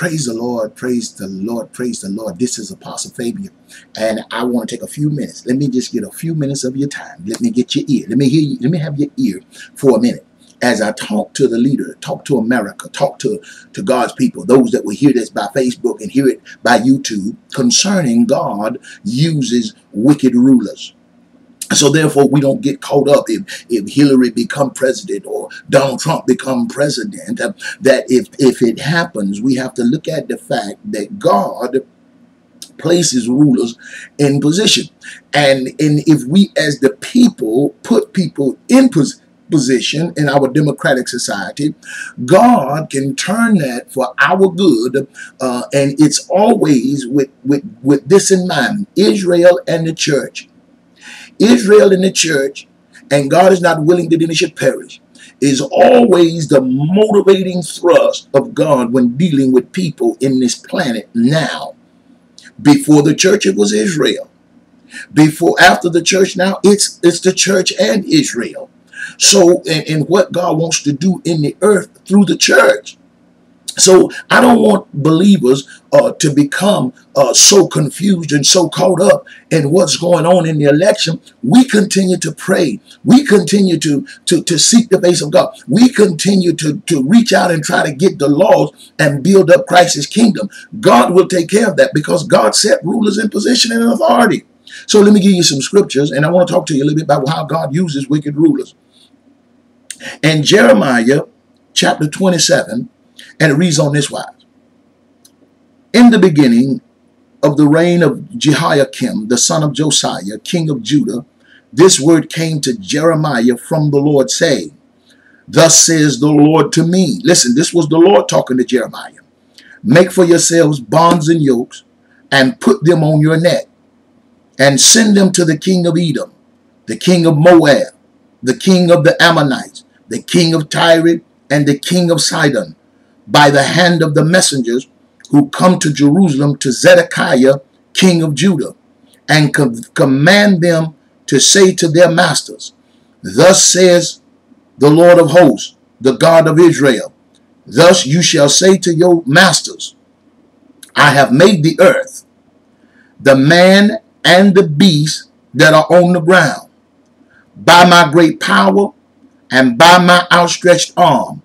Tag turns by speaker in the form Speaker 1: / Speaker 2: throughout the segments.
Speaker 1: Praise the Lord, praise the Lord, praise the Lord. This is Apostle Fabian, and I want to take a few minutes. Let me just get a few minutes of your time. Let me get your ear. Let me hear you. Let me have your ear for a minute as I talk to the leader, talk to America, talk to, to God's people, those that will hear this by Facebook and hear it by YouTube, concerning God uses wicked rulers. So therefore, we don't get caught up if, if Hillary become president or Donald Trump become president, uh, that if, if it happens, we have to look at the fact that God places rulers in position. And, and if we as the people put people in position, position in our democratic society, God can turn that for our good, uh, and it's always with, with, with this in mind, Israel and the church. Israel and the church, and God is not willing that any should perish, is always the motivating thrust of God when dealing with people in this planet now. Before the church, it was Israel. Before, after the church, now it's it's the church and Israel. So, and, and what God wants to do in the earth through the church. So I don't want believers uh, to become uh, so confused and so caught up in what's going on in the election. We continue to pray. We continue to, to, to seek the face of God. We continue to, to reach out and try to get the laws and build up Christ's kingdom. God will take care of that because God set rulers in position and authority. So let me give you some scriptures and I want to talk to you a little bit about how God uses wicked rulers. And Jeremiah chapter 27 and it reads on this wise. In the beginning of the reign of Jehoiakim, the son of Josiah, king of Judah, this word came to Jeremiah from the Lord, saying, Thus says the Lord to me. Listen, this was the Lord talking to Jeremiah. Make for yourselves bonds and yokes, and put them on your neck, and send them to the king of Edom, the king of Moab, the king of the Ammonites, the king of Tyre, and the king of Sidon, by the hand of the messengers who come to Jerusalem to Zedekiah, king of Judah, and com command them to say to their masters, Thus says the Lord of hosts, the God of Israel, Thus you shall say to your masters, I have made the earth, the man and the beast that are on the ground, by my great power and by my outstretched arm,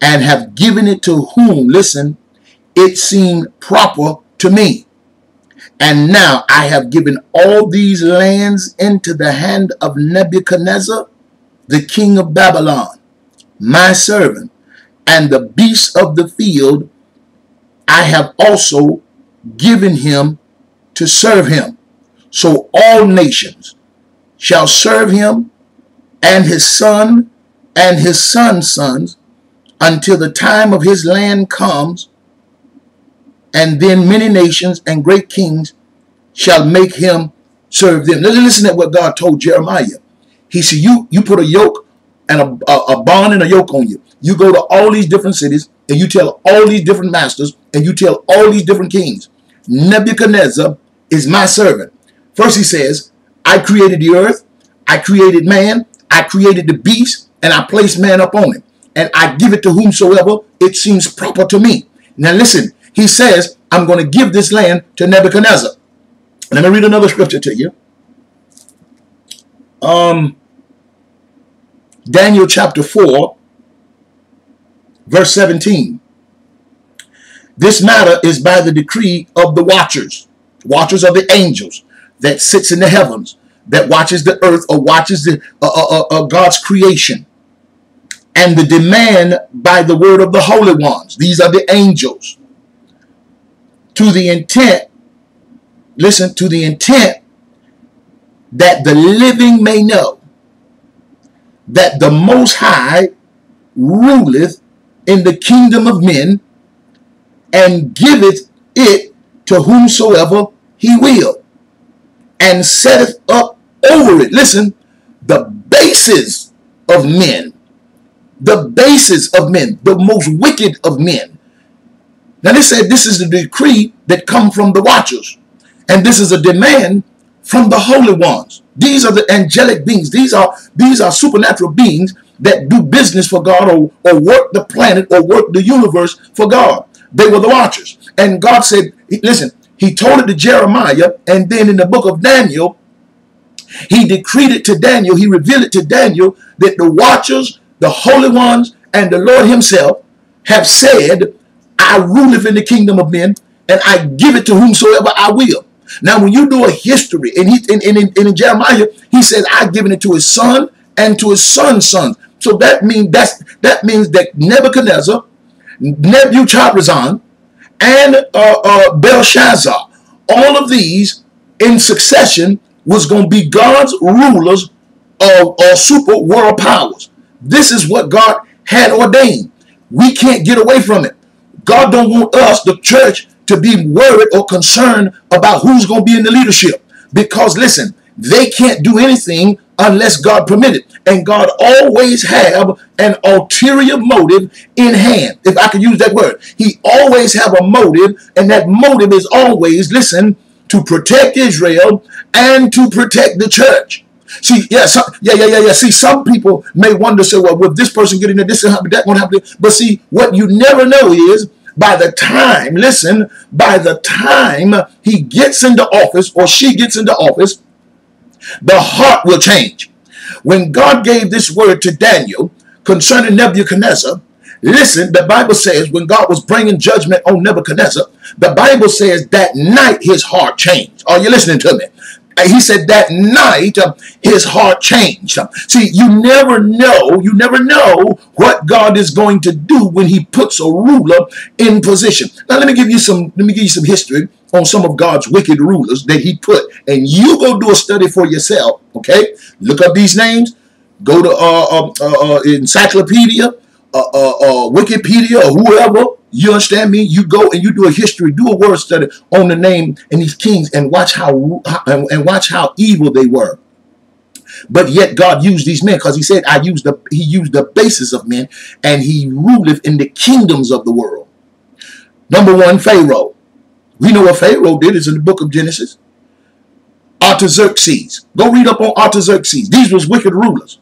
Speaker 1: and have given it to whom, listen, it seemed proper to me. And now I have given all these lands into the hand of Nebuchadnezzar, the king of Babylon, my servant, and the beasts of the field I have also given him to serve him. So all nations shall serve him, and his son and his son's sons until the time of his land comes, and then many nations and great kings shall make him serve them. Now listen to what God told Jeremiah. He said, you, you put a yoke and a, a, a bond and a yoke on you. You go to all these different cities and you tell all these different masters and you tell all these different kings, Nebuchadnezzar is my servant. First he says, I created the earth, I created man, I created the beast, and I placed man up on him and I give it to whomsoever it seems proper to me. Now listen, he says, I'm going to give this land to Nebuchadnezzar. Let me read another scripture to you. Um, Daniel chapter 4, verse 17. This matter is by the decree of the watchers, watchers of the angels that sits in the heavens, that watches the earth or watches the uh, uh, uh, uh God's creation and the demand by the word of the holy ones. These are the angels. To the intent, listen, to the intent that the living may know that the Most High ruleth in the kingdom of men and giveth it to whomsoever he will and setteth up over it. Listen, the basis of men the basis of men, the most wicked of men. Now they said this is the decree that come from the watchers. And this is a demand from the holy ones. These are the angelic beings. These are these are supernatural beings that do business for God or, or work the planet or work the universe for God. They were the watchers. And God said, listen, he told it to Jeremiah, and then in the book of Daniel, he decreed it to Daniel, he revealed it to Daniel that the watchers, the holy ones, and the Lord himself have said, I ruleth in the kingdom of men, and I give it to whomsoever I will. Now, when you do a history, and he in, in, in, in Jeremiah, he says, I've given it to his son and to his son's son. So that means that's that means that Nebuchadnezzar, Nebuchadnezzar, and uh, uh, Belshazzar, all of these in succession was going to be God's rulers of, of super world powers. This is what God had ordained. We can't get away from it. God don't want us, the church, to be worried or concerned about who's going to be in the leadership. Because listen, they can't do anything unless God permitted. And God always have an ulterior motive in hand. If I could use that word. He always have a motive, and that motive is always, listen, to protect Israel and to protect the church. See, yeah, some, yeah, yeah, yeah, yeah. See, some people may wonder, say, well, with this person getting this and that won't happen. But see, what you never know is by the time, listen, by the time he gets into office or she gets into office, the heart will change. When God gave this word to Daniel concerning Nebuchadnezzar, listen, the Bible says when God was bringing judgment on Nebuchadnezzar, the Bible says that night his heart changed. Are you listening to me? He said that night uh, his heart changed. See, you never know, you never know what God is going to do when he puts a ruler in position. Now let me give you some let me give you some history on some of God's wicked rulers that he put and you go do a study for yourself, okay? Look up these names, go to uh, uh, uh, uh encyclopedia, uh, uh, uh, Wikipedia or whoever you understand me? You go and you do a history, do a word study on the name and these kings, and watch how and watch how evil they were. But yet God used these men because He said, "I used the He used the basis of men, and He ruleth in the kingdoms of the world." Number one, Pharaoh. We know what Pharaoh did is in the book of Genesis. Artaxerxes. Go read up on Artaxerxes. These was wicked rulers.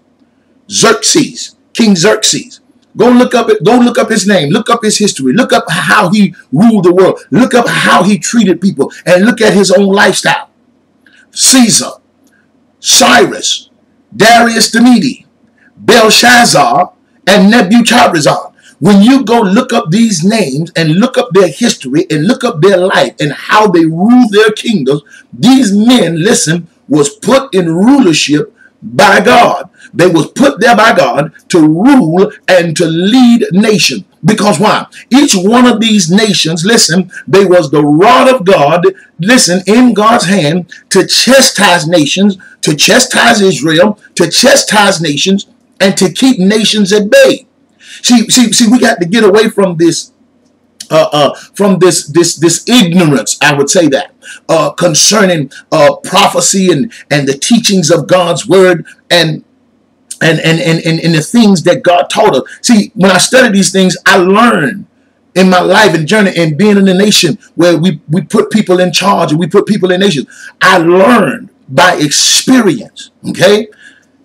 Speaker 1: Xerxes, King Xerxes. Go look up it. Go look up his name. Look up his history. Look up how he ruled the world. Look up how he treated people, and look at his own lifestyle. Caesar, Cyrus, Darius the Mede, Belshazzar, and Nebuchadnezzar. When you go look up these names and look up their history and look up their life and how they ruled their kingdoms, these men, listen, was put in rulership by God. They was put there by God to rule and to lead nations. Because why? Each one of these nations, listen, they was the rod of God, listen, in God's hand to chastise nations, to chastise Israel, to chastise nations, and to keep nations at bay. See, see, see, we got to get away from this uh, uh, from this this this ignorance, I would say that uh, concerning uh, prophecy and and the teachings of God's word and and, and, and, and, and the things that God taught us. See, when I study these things, I learn in my life and journey and being in a nation where we, we put people in charge and we put people in nations. I learned by experience, okay,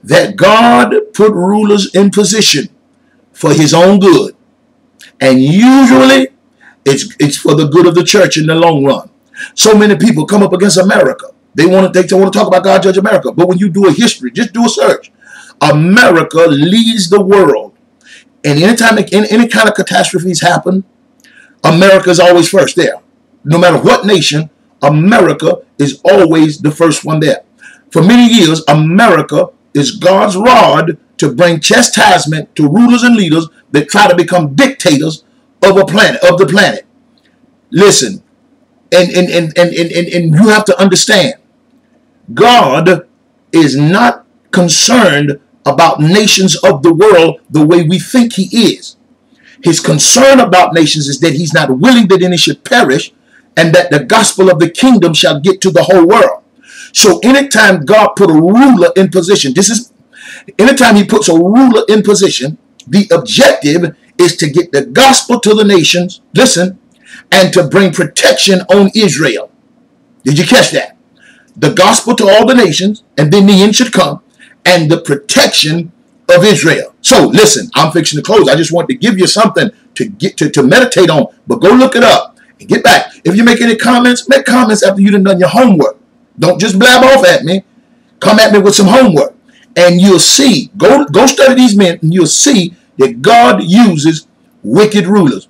Speaker 1: that God put rulers in position for his own good. And usually it's, it's for the good of the church in the long run. So many people come up against America. They want to they want to talk about God judge America. But when you do a history, just do a search. America leads the world. And anytime any, any kind of catastrophes happen, America is always first there. No matter what nation, America is always the first one there. For many years, America is God's rod to bring chastisement to rulers and leaders that try to become dictators of a planet, of the planet. Listen, and, and, and, and, and, and you have to understand, God is not concerned about nations of the world the way we think he is. His concern about nations is that he's not willing that any should perish and that the gospel of the kingdom shall get to the whole world. So anytime God put a ruler in position, this is anytime he puts a ruler in position, the objective is to get the gospel to the nations, listen, and to bring protection on Israel. Did you catch that? The gospel to all the nations, and then the end should come, and the protection of Israel. So listen, I'm fixing to close. I just want to give you something to get to, to meditate on. But go look it up and get back. If you make any comments, make comments after you've done your homework. Don't just blab off at me. Come at me with some homework. And you'll see, go, go study these men, and you'll see that God uses wicked rulers.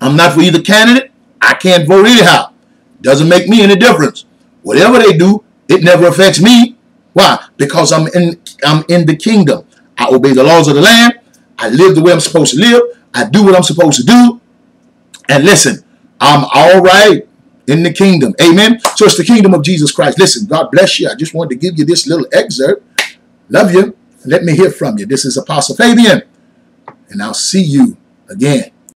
Speaker 1: I'm not for either candidate. I can't vote anyhow. Doesn't make me any difference. Whatever they do, it never affects me. Why? Because I'm in I'm in the kingdom. I obey the laws of the land. I live the way I'm supposed to live. I do what I'm supposed to do. And listen, I'm all right in the kingdom. Amen. So it's the kingdom of Jesus Christ. Listen, God bless you. I just wanted to give you this little excerpt. Love you. Let me hear from you. This is Apostle Fabian. And I'll see you again.